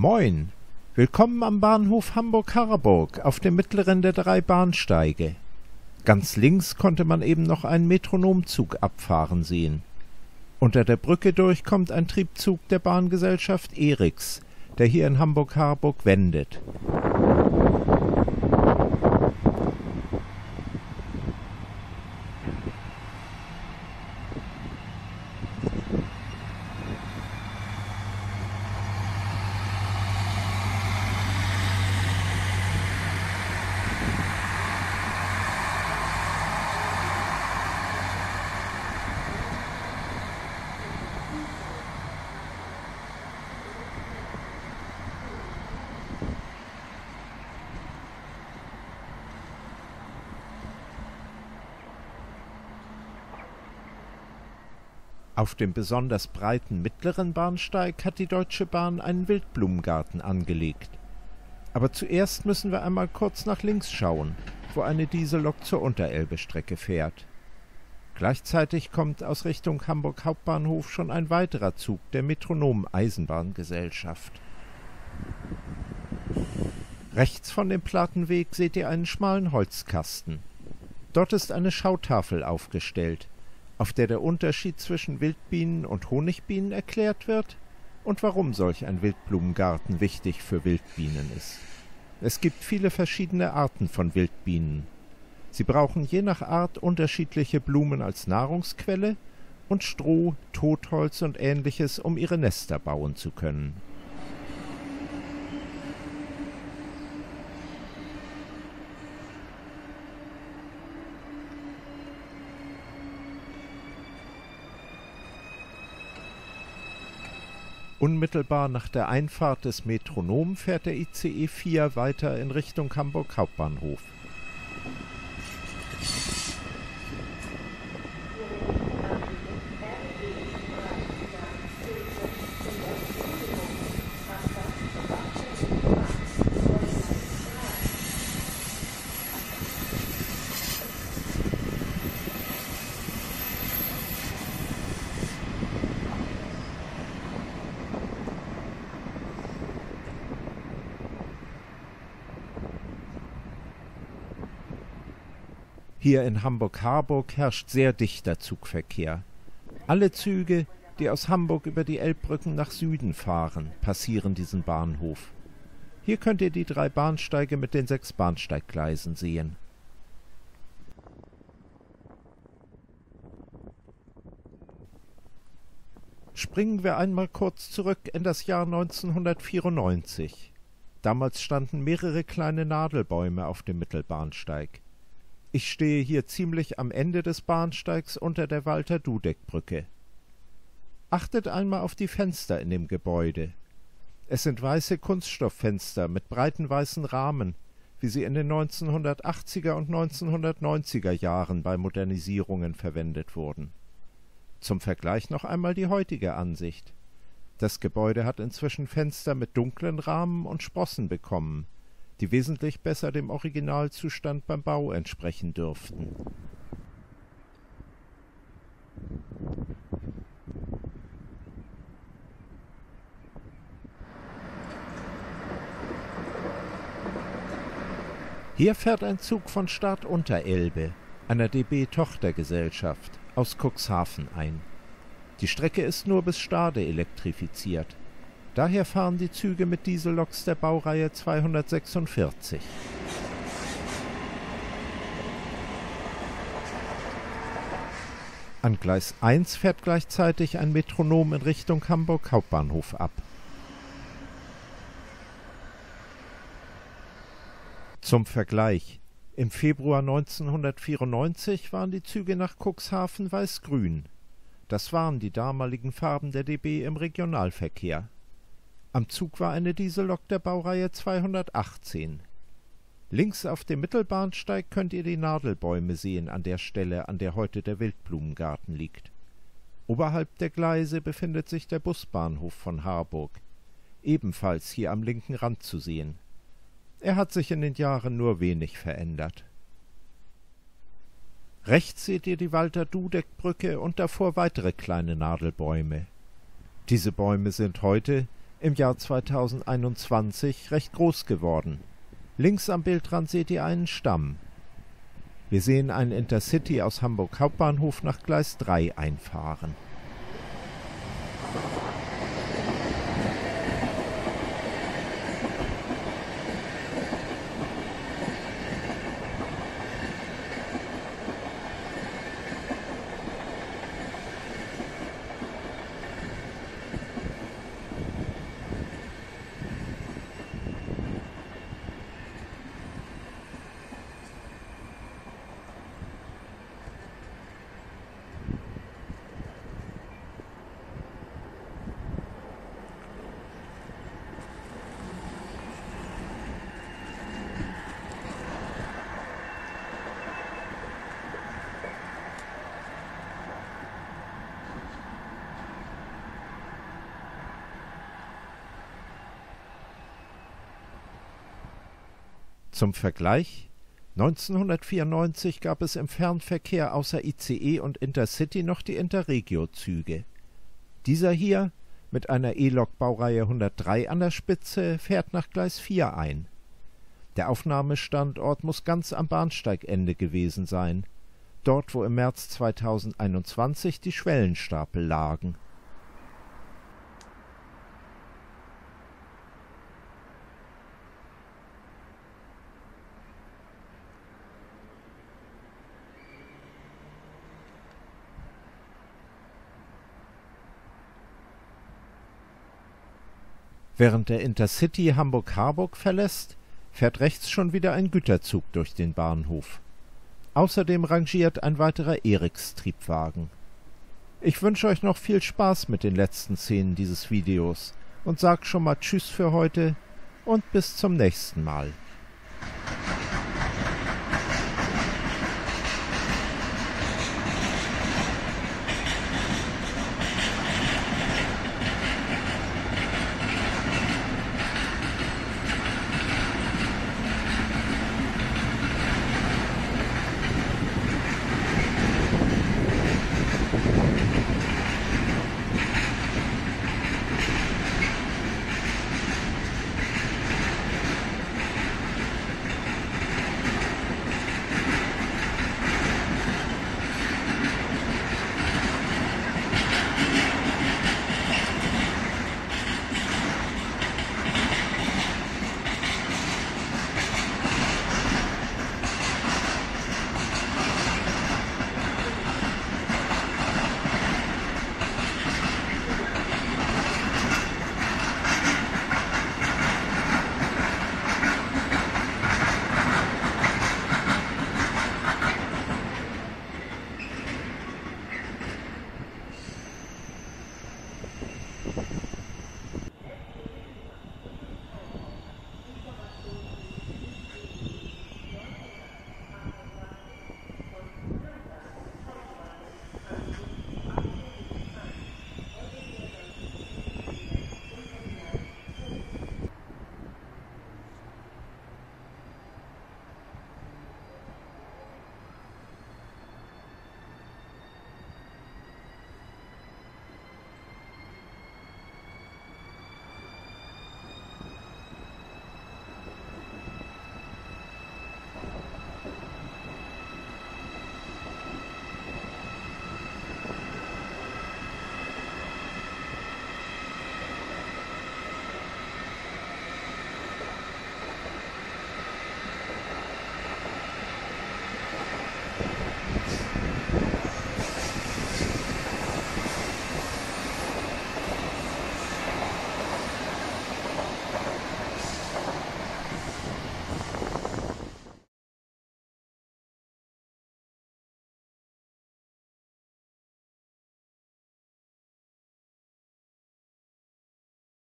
Moin! Willkommen am Bahnhof Hamburg-Harburg auf dem mittleren der drei Bahnsteige. Ganz links konnte man eben noch einen Metronomzug abfahren sehen. Unter der Brücke durch kommt ein Triebzug der Bahngesellschaft Eriks, der hier in Hamburg-Harburg wendet. Auf dem besonders breiten mittleren Bahnsteig hat die Deutsche Bahn einen Wildblumengarten angelegt. Aber zuerst müssen wir einmal kurz nach links schauen, wo eine Diesellok zur Unterelbe-Strecke fährt. Gleichzeitig kommt aus Richtung Hamburg Hauptbahnhof schon ein weiterer Zug der Metronom Eisenbahngesellschaft. Rechts von dem Plattenweg seht ihr einen schmalen Holzkasten. Dort ist eine Schautafel aufgestellt, auf der der Unterschied zwischen Wildbienen und Honigbienen erklärt wird und warum solch ein Wildblumengarten wichtig für Wildbienen ist. Es gibt viele verschiedene Arten von Wildbienen. Sie brauchen je nach Art unterschiedliche Blumen als Nahrungsquelle und Stroh, Totholz und ähnliches, um ihre Nester bauen zu können. Unmittelbar nach der Einfahrt des Metronom fährt der ICE 4 weiter in Richtung Hamburg Hauptbahnhof. Hier in Hamburg-Harburg herrscht sehr dichter Zugverkehr. Alle Züge, die aus Hamburg über die Elbbrücken nach Süden fahren, passieren diesen Bahnhof. Hier könnt ihr die drei Bahnsteige mit den sechs Bahnsteiggleisen sehen. Springen wir einmal kurz zurück in das Jahr 1994. Damals standen mehrere kleine Nadelbäume auf dem Mittelbahnsteig. Ich stehe hier ziemlich am Ende des Bahnsteigs unter der Walter-Dudek-Brücke. Achtet einmal auf die Fenster in dem Gebäude. Es sind weiße Kunststofffenster mit breiten weißen Rahmen, wie sie in den 1980er und 1990er Jahren bei Modernisierungen verwendet wurden. Zum Vergleich noch einmal die heutige Ansicht. Das Gebäude hat inzwischen Fenster mit dunklen Rahmen und Sprossen bekommen, die wesentlich besser dem Originalzustand beim Bau entsprechen dürften. Hier fährt ein Zug von Start Unterelbe, einer DB-Tochtergesellschaft, aus Cuxhaven ein. Die Strecke ist nur bis Stade elektrifiziert. Daher fahren die Züge mit Dieselloks der Baureihe 246. An Gleis 1 fährt gleichzeitig ein Metronom in Richtung Hamburg Hauptbahnhof ab. Zum Vergleich. Im Februar 1994 waren die Züge nach Cuxhaven weiß-grün. Das waren die damaligen Farben der DB im Regionalverkehr. Am Zug war eine Diesellok der Baureihe 218. Links auf dem Mittelbahnsteig könnt ihr die Nadelbäume sehen an der Stelle, an der heute der Wildblumengarten liegt. Oberhalb der Gleise befindet sich der Busbahnhof von Harburg, ebenfalls hier am linken Rand zu sehen. Er hat sich in den Jahren nur wenig verändert. Rechts seht ihr die Walter-Dudek-Brücke und davor weitere kleine Nadelbäume. Diese Bäume sind heute, im Jahr 2021 recht groß geworden. Links am Bildrand seht ihr einen Stamm. Wir sehen einen Intercity aus Hamburg Hauptbahnhof nach Gleis 3 einfahren. Zum Vergleich 1994 gab es im Fernverkehr außer ICE und Intercity noch die Interregio-Züge. Dieser hier, mit einer E-Lok-Baureihe 103 an der Spitze, fährt nach Gleis 4 ein. Der Aufnahmestandort muss ganz am Bahnsteigende gewesen sein, dort wo im März 2021 die Schwellenstapel lagen Während der Intercity Hamburg-Harburg verlässt, fährt rechts schon wieder ein Güterzug durch den Bahnhof. Außerdem rangiert ein weiterer Eriks-Triebwagen. Ich wünsche euch noch viel Spaß mit den letzten Szenen dieses Videos und sag schon mal Tschüss für heute und bis zum nächsten Mal.